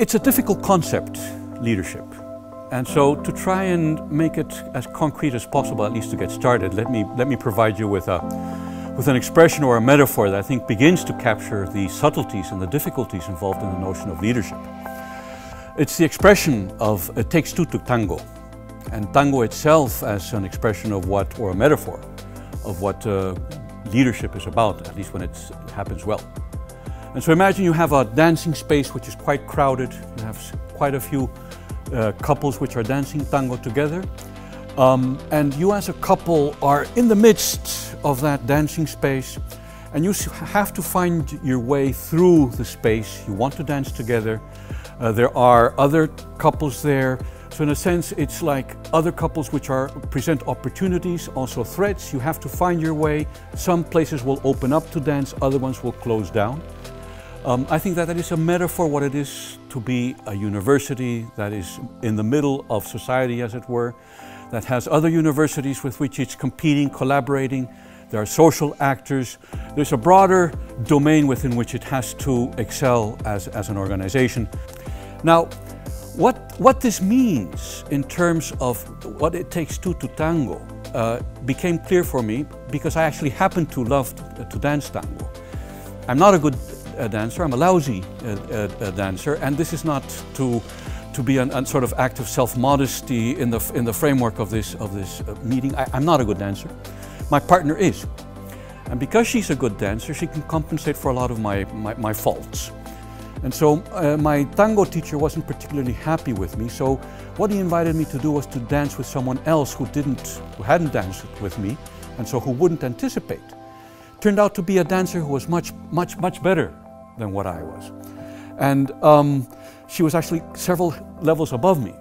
It's a difficult concept, leadership. And so to try and make it as concrete as possible, at least to get started, let me, let me provide you with, a, with an expression or a metaphor that I think begins to capture the subtleties and the difficulties involved in the notion of leadership. It's the expression of it takes two to tango. And tango itself as an expression of what, or a metaphor of what uh, leadership is about, at least when it happens well. And so imagine you have a dancing space which is quite crowded. You have quite a few uh, couples which are dancing tango together. Um, and you as a couple are in the midst of that dancing space and you have to find your way through the space. You want to dance together. Uh, there are other couples there. So in a sense, it's like other couples which are present opportunities, also threats. You have to find your way. Some places will open up to dance, other ones will close down. Um, I think that that is a metaphor what it is to be a university that is in the middle of society, as it were, that has other universities with which it's competing, collaborating. There are social actors. There's a broader domain within which it has to excel as, as an organization. Now, what, what this means in terms of what it takes two to tango uh, became clear for me because I actually happen to love to, to dance tango. I'm not a good a dancer. I'm a lousy uh, dancer, and this is not to to be a sort of act of self-modesty in the in the framework of this of this uh, meeting. I, I'm not a good dancer. My partner is, and because she's a good dancer, she can compensate for a lot of my my, my faults. And so uh, my tango teacher wasn't particularly happy with me. So what he invited me to do was to dance with someone else who didn't, who hadn't danced with me, and so who wouldn't anticipate. Turned out to be a dancer who was much, much, much better than what I was. And um, she was actually several levels above me.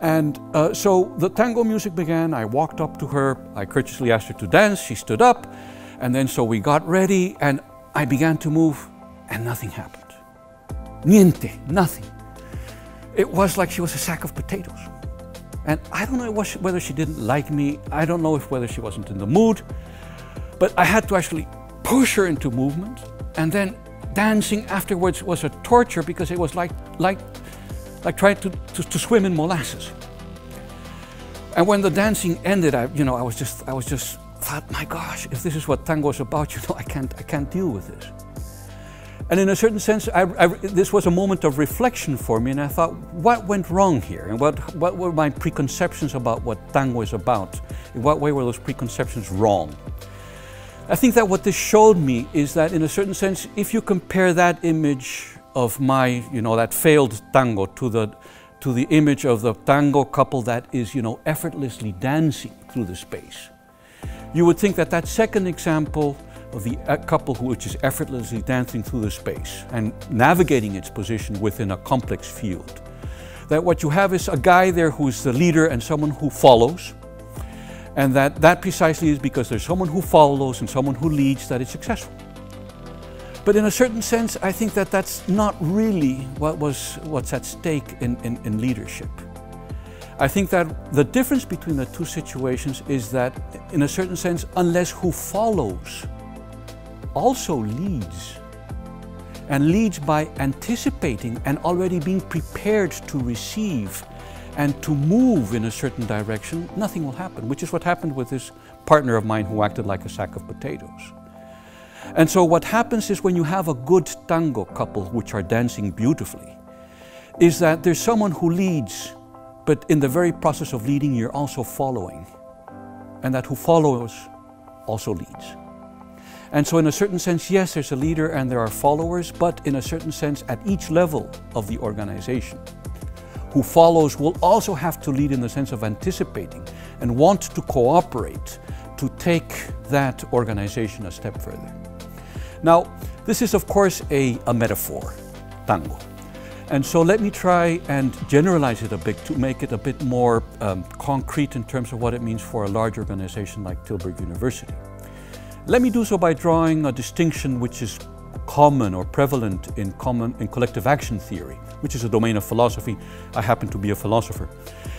And uh, so the tango music began. I walked up to her. I courteously asked her to dance. She stood up. And then so we got ready and I began to move and nothing happened. Niente, nothing. It was like she was a sack of potatoes. And I don't know whether she didn't like me. I don't know if whether she wasn't in the mood. But I had to actually push her into movement. And then dancing afterwards was a torture because it was like, like, like trying to, to, to swim in molasses. And when the dancing ended, I, you know, I was just, I was just thought, my gosh, if this is what tango is about, you know, I can't, I can't deal with this. And in a certain sense, I, I, this was a moment of reflection for me, and I thought, what went wrong here? And what, what were my preconceptions about what tango is about? In what way were those preconceptions wrong? I think that what this showed me is that in a certain sense, if you compare that image of my, you know, that failed tango to the, to the image of the tango couple that is, you know, effortlessly dancing through the space, you would think that that second example of the uh, couple which is effortlessly dancing through the space and navigating its position within a complex field, that what you have is a guy there who's the leader and someone who follows, and that, that precisely is because there's someone who follows and someone who leads that is successful. But in a certain sense, I think that that's not really what was, what's at stake in, in, in leadership. I think that the difference between the two situations is that, in a certain sense, unless who follows also leads, and leads by anticipating and already being prepared to receive and to move in a certain direction, nothing will happen, which is what happened with this partner of mine who acted like a sack of potatoes. And so what happens is when you have a good tango couple which are dancing beautifully, is that there's someone who leads, but in the very process of leading, you're also following. And that who follows also leads. And so in a certain sense, yes, there's a leader and there are followers, but in a certain sense, at each level of the organization, who follows will also have to lead in the sense of anticipating and want to cooperate to take that organization a step further. Now, this is of course a, a metaphor, tango. And so let me try and generalize it a bit to make it a bit more um, concrete in terms of what it means for a large organization like Tilburg University. Let me do so by drawing a distinction which is common or prevalent in, common, in collective action theory, which is a domain of philosophy. I happen to be a philosopher.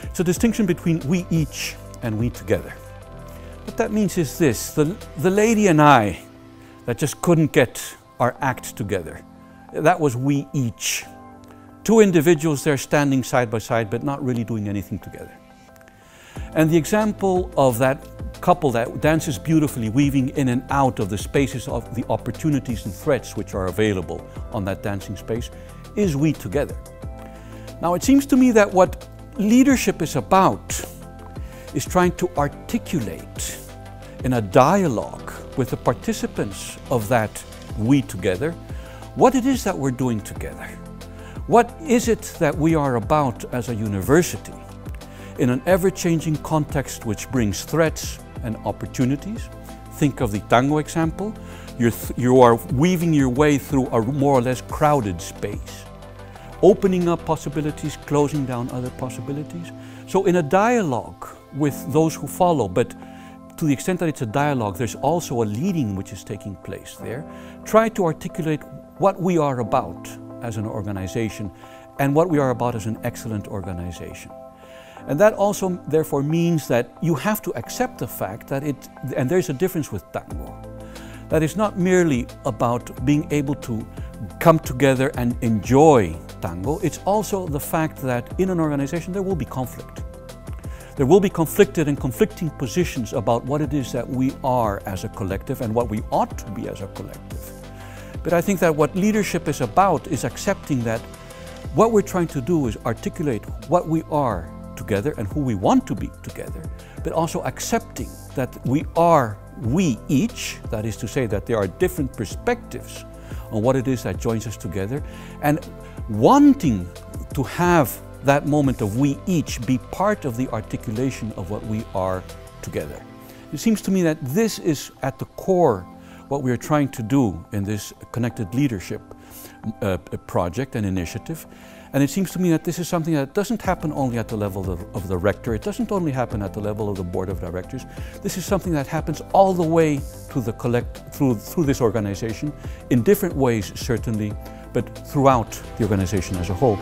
It's a distinction between we each and we together. What that means is this, the, the lady and I that just couldn't get our act together, that was we each. two individuals there standing side by side but not really doing anything together. And the example of that couple that dances beautifully, weaving in and out of the spaces of the opportunities and threats which are available on that dancing space, is we together. Now, it seems to me that what leadership is about is trying to articulate in a dialogue with the participants of that we together what it is that we're doing together. What is it that we are about as a university in an ever-changing context which brings threats and opportunities? Think of the tango example. You're you are weaving your way through a more or less crowded space, opening up possibilities, closing down other possibilities. So in a dialogue with those who follow, but to the extent that it's a dialogue, there's also a leading which is taking place there. Try to articulate what we are about as an organization and what we are about as an excellent organization. And that also therefore means that you have to accept the fact that it, and there's a difference with tango, that it's not merely about being able to come together and enjoy tango, it's also the fact that in an organization there will be conflict. There will be conflicted and conflicting positions about what it is that we are as a collective and what we ought to be as a collective. But I think that what leadership is about is accepting that what we're trying to do is articulate what we are together and who we want to be together, but also accepting that we are we each, that is to say that there are different perspectives on what it is that joins us together, and wanting to have that moment of we each be part of the articulation of what we are together. It seems to me that this is at the core what we are trying to do in this connected leadership uh, project and initiative. And it seems to me that this is something that doesn't happen only at the level of, of, the rector, it doesn't only happen at the level of the board of directors. This is something that happens all the way through the collect through through this organization in different ways certainly, but throughout the organization as a whole.